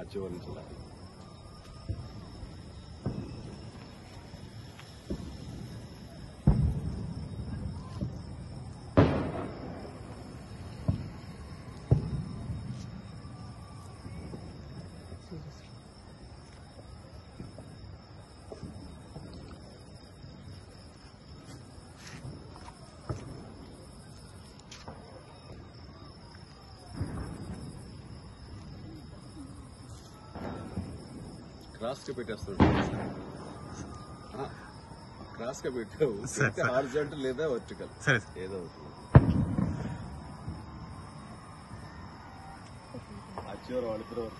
acuan sila. క్రాస్గా పెట్టేస్తాడు. ఆ, క్రాస్గా పెట్టావు. హార్జెంటల్ లేదా వర్టికల్ సరే. ఏదో ఒకటి. వాళ్ళిద్దరు